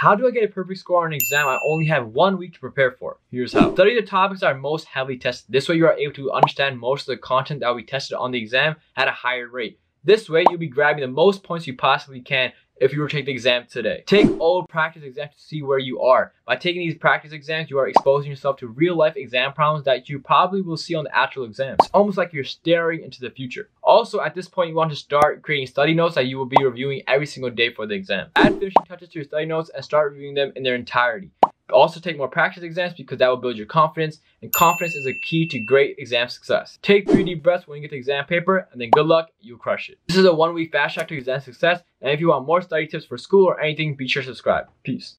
How do I get a perfect score on an exam I only have one week to prepare for? Here's how. Study the topics that are most heavily tested. This way you are able to understand most of the content that will be tested on the exam at a higher rate. This way, you'll be grabbing the most points you possibly can if you were to take the exam today. Take old practice exams to see where you are. By taking these practice exams, you are exposing yourself to real life exam problems that you probably will see on the actual exams. It's almost like you're staring into the future. Also, at this point, you want to start creating study notes that you will be reviewing every single day for the exam. Add finishing touches to your study notes and start reviewing them in their entirety. Also take more practice exams because that will build your confidence and confidence is a key to great exam success. Take three deep breaths when you get the exam paper and then good luck, you'll crush it. This is a one week fast track to exam success and if you want more study tips for school or anything, be sure to subscribe. Peace.